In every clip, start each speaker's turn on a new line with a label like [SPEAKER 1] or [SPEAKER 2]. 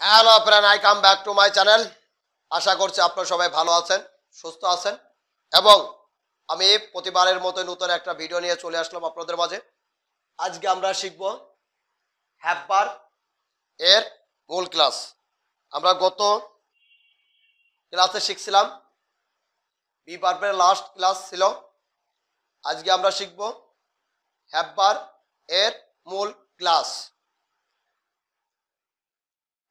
[SPEAKER 1] Hello friend I come back to my channel আশা করছি আপনারা সবাই ভালো আছেন, সুস্থ আছেন। এবং আমি প্রতিবারের মতো নতুন একটা ভিডিও নিয়ে চলে আসলাম আপনাদের মাঝে। আজকে আমরা শিখব হ্যাপবার এর মূল ক্লাস আমরা গত ক্লাসে শিখছিলাম বি পার্পের লাস্ট ক্লাস ছিল। আজকে আমরা শিখব হ্যাপবার এর মূল ক্লাস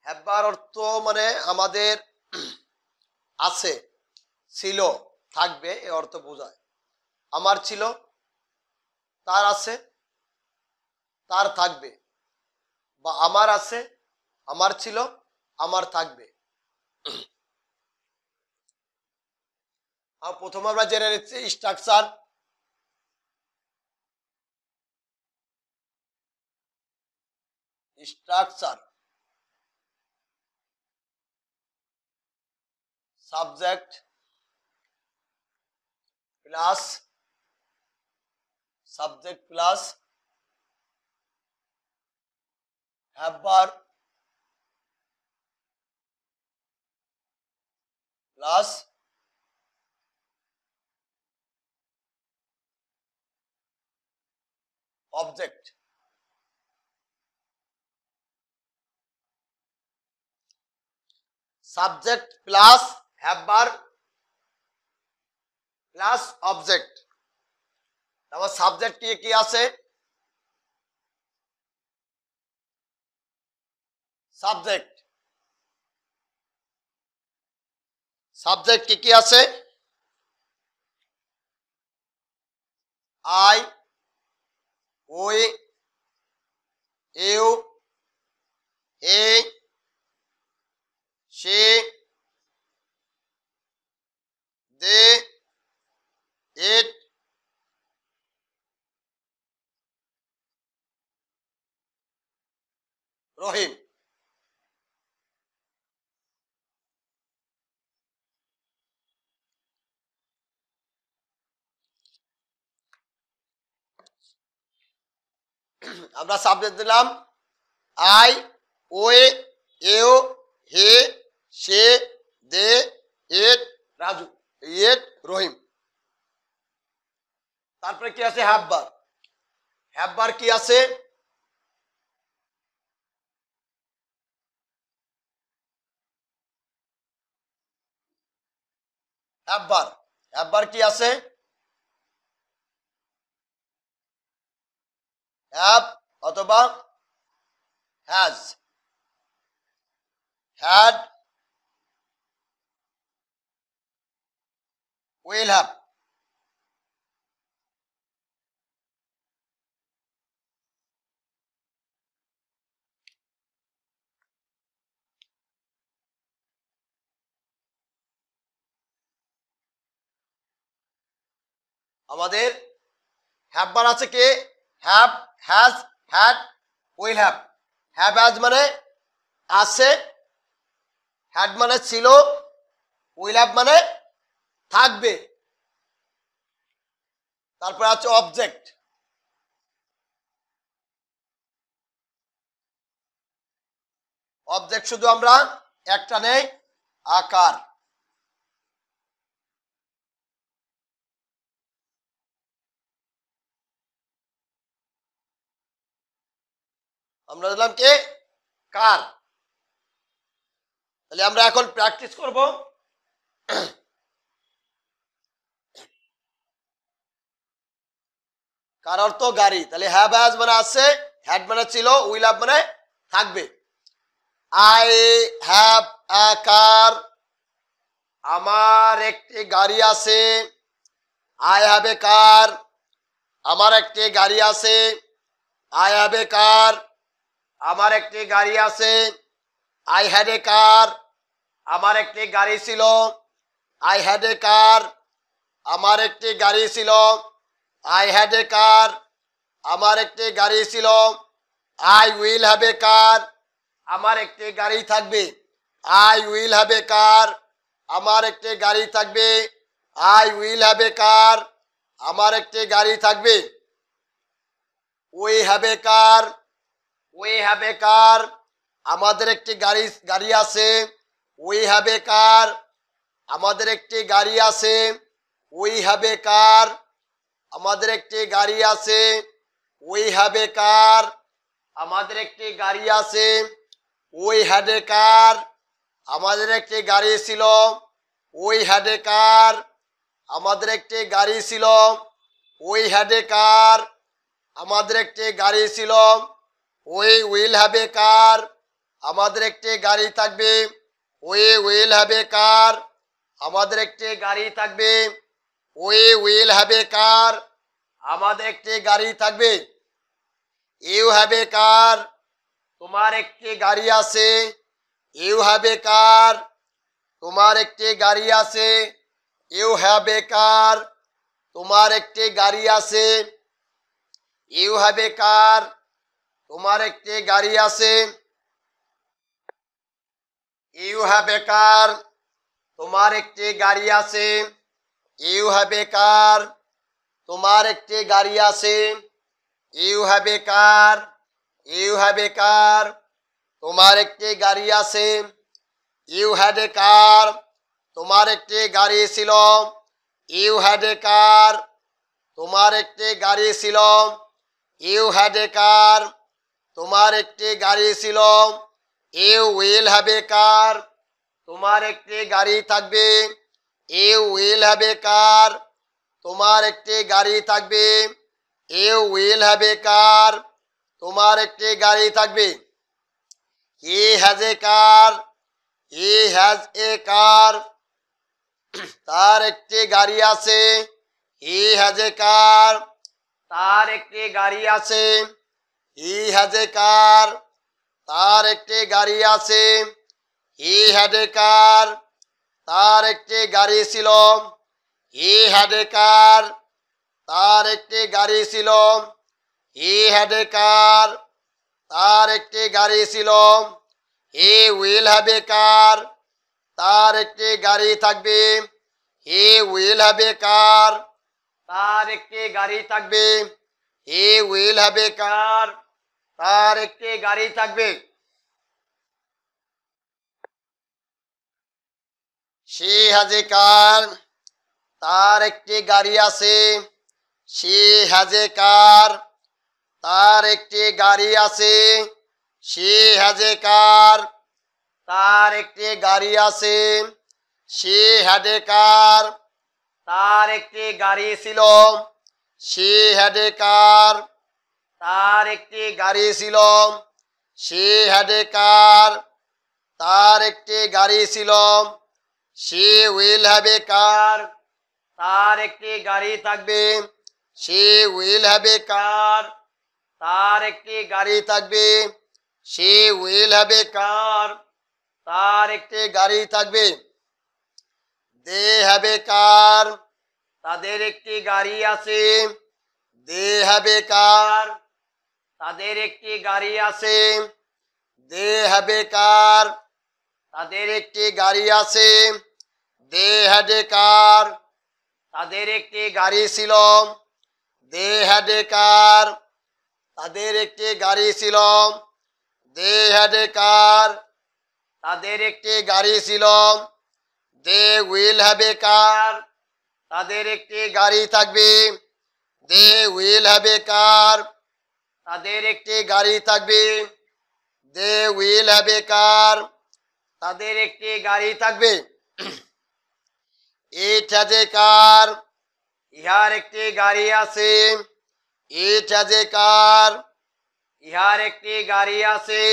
[SPEAKER 1] হ্যাববার অর্থ মানে আমাদের আছে, ছিল, থাকবে, এ অর্থ বোঝায়। আমার ছিল, তার আছে, তার থাকবে। বা আমার আছে, আমার ছিল, আমার থাকবে। আর প্রথম আমরা জেনে নিচ্ছি structure structure subject plus subject plus have plus object subject plus হ্যাববার প্লাস অবজেক্ট তারপর সাবজেক্ট কি কি আছে? সাবজেক্ট সাবজেক্ট কি কি আছে? আই ওই এ সে দে ইট রহিম। আমরা সাবজেক্ট দিলাম আই ওয়ে এও হে সে দে এট রাজু। এট রহিম। তারপরে কি আছে হ্যাববার হ্যাববার কি আছে? হ্যাববার হ্যাববার কি আছে? হ্যাভ অথবা হ্যাজ had will have. আমাদের হ্যাববার আছে কে? Have has had will have have has মানে আছে হ্যাড মানে ছিল উইল হ্যাভ মানে থাকবে। তারপরে আছে অবজেক্ট অবজেক্ট শুধু আমরা একটা নেই, আকার। আমরা দিলাম কে? কার। তাহলে আমরা এখন প্র্যাকটিস করব। কার অর্থ? গাড়ি। তাহলে হ্যাভ হ্যাজ মানে আছে হ্যাড মানে ছিল, উইল হ্যাভ মানে থাকবে। I have a car. আমার একটি গাড়ি আছে, আই হ্যাভ এ কার। আমার একটি গাড়ি আছে, আই হ্যাভ এ কার। আমার একটি গাড়ি আছে, আই হ্যাড এ কার। আমার একটি গাড়ি ছিল, আই হ্যাড এ কার। আমার একটি গাড়ি ছিল আই হ্যাড এ কার আমার একটি গাড়ি ছিল। I will have a car আমার একটি গাড়ি থাকবে। I will have a car আমার একটি গাড়ি থাকবে। I will have a car আমার একটি গাড়ি থাকবে। ওই হ্যাভ এ কার ওই হ্যাভ এ কার আমাদের একটি গাড়ি গাড়ি আছে। ওই হ্যাভ এ কার আমাদের একটি গাড়ি আছে। ওই হ্যাভ এ কার আমাদের একটি গাড়ি আছে, ওই এ কার আমাদের একটি গাড়ি আছে, ওই হ্যাড কার আমাদের একটি গাড়ি ছিল, ওই হ্যাড কার আমাদের একটি গাড়ি ছিল, ওই হ্যাড কার আমাদের একটি গাড়ি ছিল, ওই উইল হ্যাভ এ কার আমাদের একটি গাড়ি থাকবে, ওই উইল হ্যাভ এ কার আমাদের একটি গাড়ি থাকবে we will have a car? আমাদের একটি গাড়ি থাকবে। You have car? তোমার একটি গাড়ি আছে। You have car? তোমার একটি গাড়ি আছে। You have a car? তোমার একটি গাড়ি আছে। You have car? তোমার একটি গাড়ি আছে। You have a car? তোমার একটি গাড়ি আছে। You have a car? তোমার একটি গাড়ি আছে। You have a car? You have a car? তোমার একটি গাড়ি আছে। You had a car? তোমার একটি গাড়ি ছিল। You had a car? তোমার একটি গাড়ি ছিল। You had a car? তোমার একটি গাড়ি ছিল। You will have a car? তোমার একটি গাড়ি থাকবে। You will have a car? তোমার একটি গাড়ি থাকবে। You will have a car? তোমার একটি গাড়ি থাকবে। He has a car? He has a car? তার একটি গাড়ি আছে। He has a car? তার একটি গাড়ি আছে। He has a car? তার একটি গাড়ি আছে। He had a car? তার একটি গাড়ি ছিল হি হ্যাড কার তার একটি গাড়ি ছিল হি হ্যাড কার তার একটি গাড়ি ছিল হি উইল হ্যাভ কার তার একটি গাড়ি থাকবে হি উইল হ্যাভ কার তার একটি গাড়ি থাকবে হি উইল হ্যাভ কার তার একটি গাড়ি থাকবে সে হাজে কার, তার একটি গাড়ি আছে। সে হাজে কার, তার একটি গাড়ি আছে। সে হাজে কার, তার একটি গাড়ি আছে। সে এ কার, তার একটি গাড়ি ছিল। সে এ কার, তার একটি গাড়ি ছিল। সে এ কার, তার একটি গাড়ি ছিল। সে উইল হ্যাভ কার তার একটি গাড়ি থাকবে। সে উইল হ্যাভ কার তার একটি গাড়ি থাকবে। সে উইল হ্যাভ কার তার একটি গাড়ি থাকবে। দে হ্যাভ কার তাদের একটি গাড়ি আছে। দে হ্যাভ কার তাদের একটি গাড়ি আছে। দে হ্যাভ কার তাদের একটি গাড়ি আছে, দে হ্যাড এ কার। তাদের একটি গাড়ি ছিল, দে হ্যাড এ কার। তাদের একটি গাড়ি ছিল, দে হ্যাড এ কার। তাদের একটি গাড়ি ছিল, দে উইল হ্যাভ এ কার। তাদের একটি গাড়ি থাকবে, দে উইল হ্যাভ এ কার। তাদের একটি গাড়ি থাকবে, দে উইল হ্যাভ এ কার। তাদের একটি গাড়ি থাকবে। ইট হ্যাজ এ কার ইহার একটি গাড়ি আছে। ইট হ্যাজ এ কার ইহার একটি গাড়ি আছে।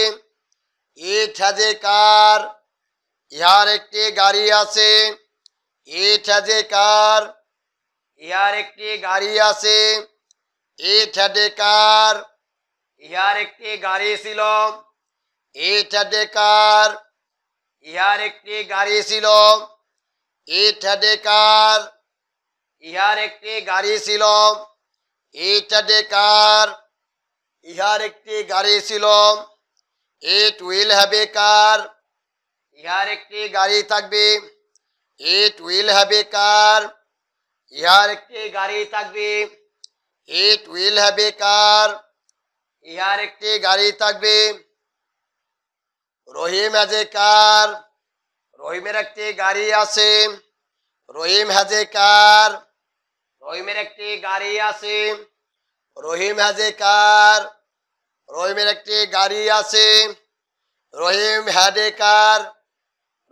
[SPEAKER 1] ইট হ্যাজ এ কার ইহার একটি গাড়ি আছে। ইট হ্যাজ এ কার ইহার একটি গাড়ি আছে। ইট হ্যাড এ কার ইহার একটি গাড়ি ছিল। ইট হ্যাড এ কার ইহার একটি গাড়ি ছিল ইট হ্যাড কার ইহার একটি গাড়ি ছিল ইট হ্যাড কার ইহার একটি গাড়ি ছিল ইট উইল হ্যাভ কার। ইহার একটি গাড়ি থাকবে ইট উইল হ্যাভ এ কার। ইহার একটি গাড়ি থাকবে ইট উইল হ্যাভ এ কার। ইহার একটি গাড়ি থাকবে রহিম হ্যাজ কার রহিমের একটি গাড়ি আছে। রহিম হ্যাজ এ কার রহিমের একটি গাড়ি আছে। রহিম হ্যাজ এ কার রহিমের একটি গাড়ি আছে। রহিম হ্যাড কার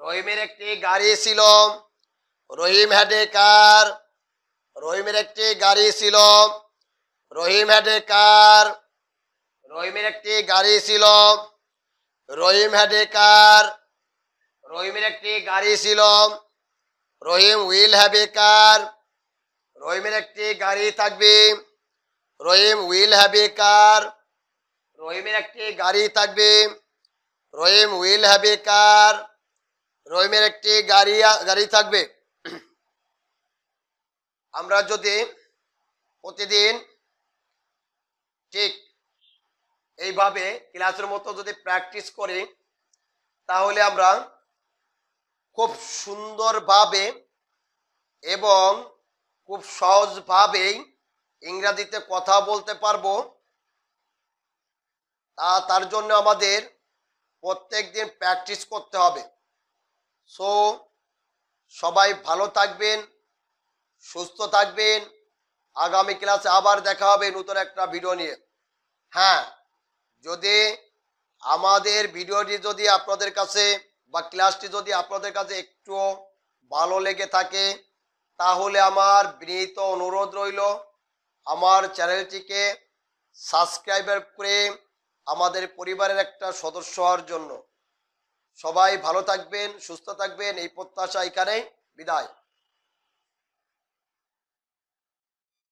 [SPEAKER 1] রহিমের একটি গাড়ি ছিল। রহিম হ্যাড কার রহিমের একটি গাড়ি ছিল। রহিম হ্যাড কার রহিমের একটি গাড়ি ছিল। রহিম হ্যাড এ কার রহিমের একটি গাড়ি ছিল। রহিম উইল হ্যাভ কার রহিমের একটি গাড়ি থাকবে। রহিম উইল হ্যাভ কার রহিমের একটি গাড়ি থাকবে। রহিম উইল হ্যাভ কার রহিমের একটি গাড়ি গাড়ি থাকবে। আমরা যদি প্রতিদিন ঠিক এইভাবে ক্লাসের মতো যদি প্র্যাকটিস করি, তাহলে আমরা খুব সুন্দরভাবে এবং খুব সহজভাবেই ইংরাজিতে কথা বলতে পারব। তা তার জন্য আমাদের প্রত্যেক দিন প্র্যাকটিস করতে হবে। সো, সবাই ভালো থাকবেন, সুস্থ থাকবেন। আগামী ক্লাসে আবার দেখা হবে নতুন একটা ভিডিও নিয়ে। হ্যাঁ। যদি আমাদের ভিডিওটি যদি আপনাদের কাছে বা ক্লাসটি যদি আপনাদের কাছে একটু ভালো লেগে থাকে, তাহলে আমার বিনীত অনুরোধ রইল, আমার চ্যানেলটিকে সাবস্ক্রাইবার করে আমাদের পরিবারের একটা সদস্য হওয়ার জন্য। সবাই ভালো থাকবেন, সুস্থ থাকবেন, এই প্রত্যাশা এখানেই। বিদায়।